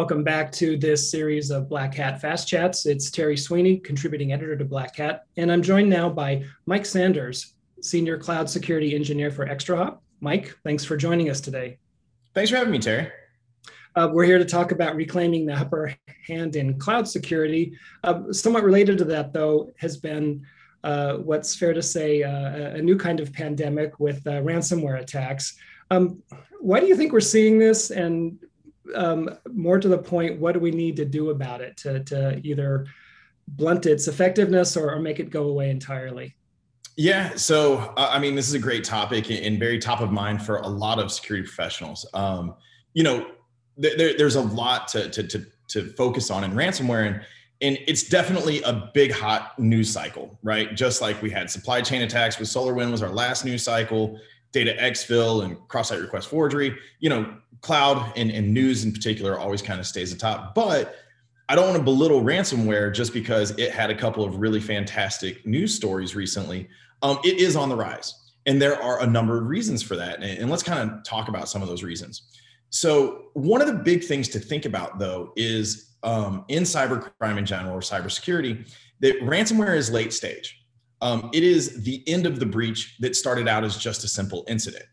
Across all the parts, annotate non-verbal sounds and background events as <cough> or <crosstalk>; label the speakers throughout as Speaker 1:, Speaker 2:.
Speaker 1: Welcome back to this series of Black Hat Fast Chats. It's Terry Sweeney, contributing editor to Black Hat, and I'm joined now by Mike Sanders, Senior Cloud Security Engineer for ExtraHop. Mike, thanks for joining us today.
Speaker 2: Thanks for having me, Terry.
Speaker 1: Uh, we're here to talk about reclaiming the upper hand in cloud security. Uh, somewhat related to that, though, has been uh, what's fair to say uh, a new kind of pandemic with uh, ransomware attacks. Um, why do you think we're seeing this? And um, more to the point, what do we need to do about it to, to either blunt its effectiveness or, or make it go away entirely?
Speaker 2: Yeah, so uh, I mean, this is a great topic and very top of mind for a lot of security professionals. Um, you know, there, there's a lot to, to, to, to focus on in ransomware, and and it's definitely a big hot news cycle, right? Just like we had supply chain attacks with SolarWinds was our last news cycle, data exfil and cross-site request forgery. You know, cloud and, and news in particular always kind of stays atop. But I don't want to belittle ransomware just because it had a couple of really fantastic news stories recently. Um, it is on the rise. And there are a number of reasons for that. And, and let's kind of talk about some of those reasons. So, one of the big things to think about, though, is um, in cybercrime in general or cybersecurity, that ransomware is late stage. Um, it is the end of the breach that started out as just a simple incident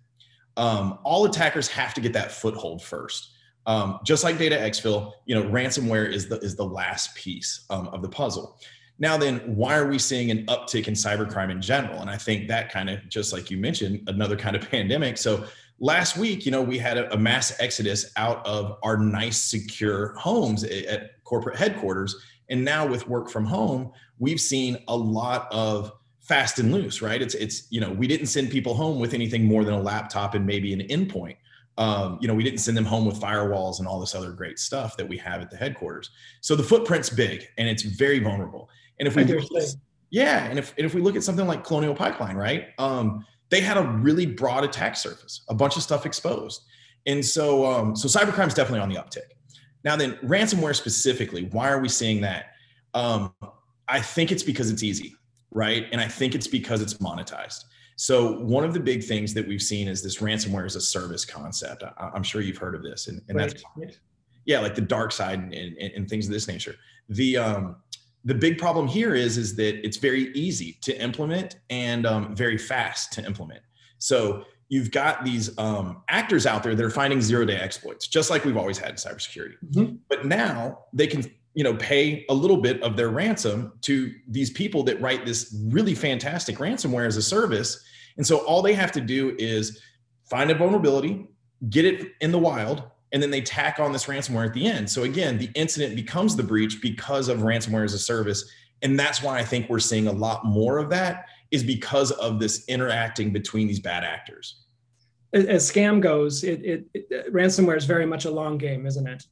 Speaker 2: um, all attackers have to get that foothold first. Um, just like data exfil, you know, ransomware is the is the last piece um, of the puzzle. Now, then, why are we seeing an uptick in cybercrime in general? And I think that kind of, just like you mentioned, another kind of <laughs> pandemic. So last week, you know, we had a, a mass exodus out of our nice, secure homes at, at corporate headquarters, and now with work from home, we've seen a lot of fast and loose, right? It's it's you know we didn't send people home with anything more than a laptop and maybe an endpoint. Um, you know, we didn't send them home with firewalls and all this other great stuff that we have at the headquarters. So the footprint's big and it's very vulnerable. And if we look yeah, and if and if we look at something like Colonial Pipeline, right? Um, they had a really broad attack surface, a bunch of stuff exposed. And so um, so cybercrime is definitely on the uptick. Now then, ransomware specifically, why are we seeing that? Um, I think it's because it's easy right? And I think it's because it's monetized. So one of the big things that we've seen is this ransomware as a service concept. I, am sure you've heard of this, and, and right. that's yeah, like the DarkSide and, and, and, things of this nature. The um, the big problem here is is that it's very easy to implement and um, very fast to implement. So you've got these um, actors out there that are finding zero day exploits, just like we've always had in cybersecurity. Mm-hmm. But now they can you know pay a little bit of their ransom to these people that write this really fantastic ransomware as a service. And so all they have to do is find a vulnerability get it in the wild and then they tack on this ransomware at the end. So again the incident becomes the breach because of ransomware as a service. And that's why i think we're seeing a lot more of that is because of this interacting between these bad actors.
Speaker 1: As scam goes it, it, it ransomware is very much a long game isn't it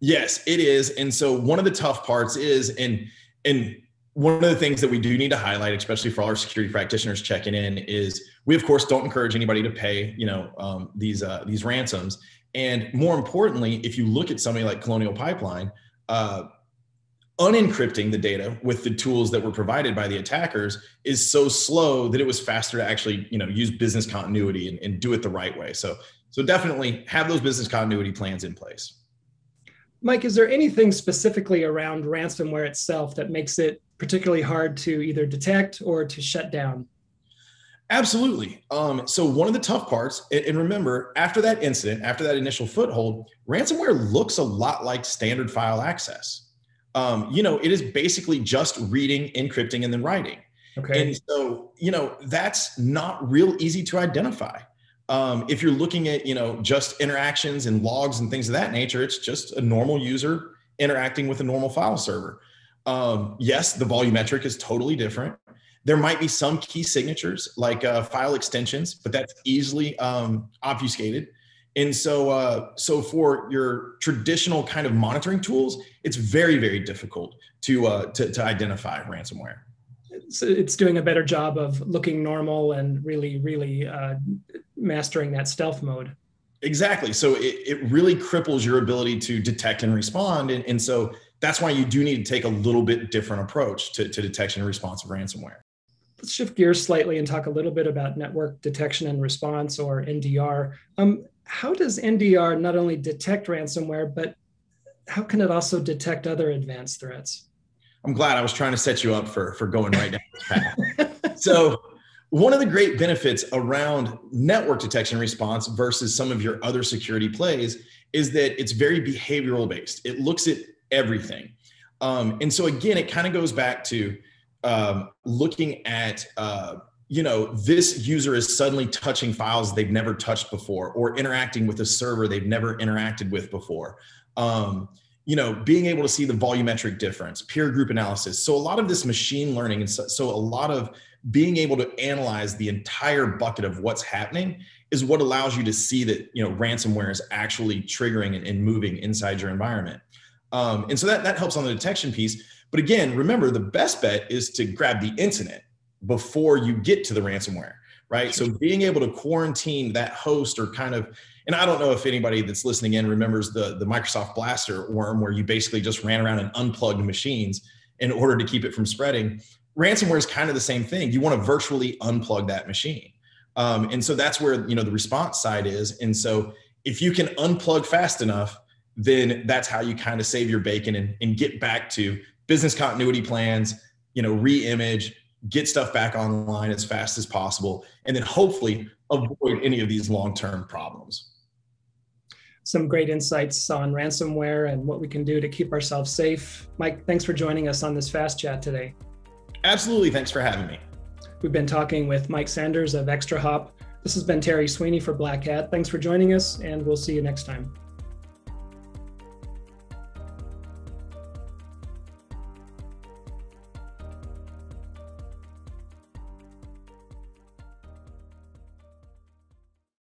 Speaker 2: Yes, it is. And so one of the tough parts is, and and one of the things that we do need to highlight, especially for all our security practitioners checking in, is we of course don't encourage anybody to pay, you know, um, these uh, these ransoms. And more importantly, if you look at somebody like Colonial Pipeline, uh, unencrypting the data with the tools that were provided by the attackers is so slow that it was faster to actually, you know, use business continuity and, and do it the right way. So, so definitely have those business continuity plans in place.
Speaker 1: Mike, is there anything specifically around ransomware itself that makes it particularly hard to either detect or to shut down?
Speaker 2: Absolutely. Um, so one of the tough parts, and remember, after that incident, after that initial foothold, ransomware looks a lot like standard file access. Um, you know, it is basically just reading, encrypting, and then writing. Okay. And so, you know, that's not real easy to identify um, if you're looking at you know just interactions and logs and things of that nature it's just a normal user interacting with a normal file server. Um, yes the volumetric is totally different. There might be some key signatures like uh, file extensions but that's easily um, obfuscated. And so uh, so for your traditional kind of monitoring tools it's very very difficult to uh, to, to identify ransomware
Speaker 1: so it's doing a better job of looking normal and really really uh, mastering that stealth mode.
Speaker 2: Exactly. So it, it really cripples your ability to detect and respond. And, and so that's why you do need to take a little bit different approach to, to detection and response of ransomware.
Speaker 1: Let's shift gears slightly and talk a little bit about network detection and response or NDR. Um, how does NDR not only detect ransomware, but how can it also detect other advanced threats?
Speaker 2: I'm glad I was trying to set you up for, for going right down this path. so, one of the great benefits around network detection response versus some of your other security plays is that it's very behavioral based. It looks at everything. Um, and so, again, it kind of goes back to um, looking at, uh, you know, this user is suddenly touching files they've never touched before or interacting with a server they've never interacted with before. Um, you know, being able to see the volumetric difference, peer group analysis. So a lot of this machine learning, and so, so a lot of being able to analyze the entire bucket of what's happening is what allows you to see that you know ransomware is actually triggering and, and moving inside your environment. Um, and so that that helps on the detection piece. But again, remember the best bet is to grab the incident before you get to the ransomware, right? So being able to quarantine that host or kind of and I don't know if anybody that's listening in remembers the, the Microsoft Blaster worm where you basically just ran around and unplugged machines in order to keep it from spreading. Ransomware is kind of the same thing. You want to virtually unplug that machine. Um, and so that's where you know the response side is. And so if you can unplug fast enough, then that's how you kind of save your bacon and, and get back to business continuity plans, you know, re-image, get stuff back online as fast as possible, and then hopefully avoid any of these long-term problems
Speaker 1: some great insights on ransomware and what we can do to keep ourselves safe. Mike, thanks for joining us on this fast chat today.
Speaker 2: Absolutely. Thanks for having me.
Speaker 1: We've been talking with Mike Sanders of ExtraHop. This has been Terry Sweeney for Black Hat. Thanks for joining us, and we'll see you next time.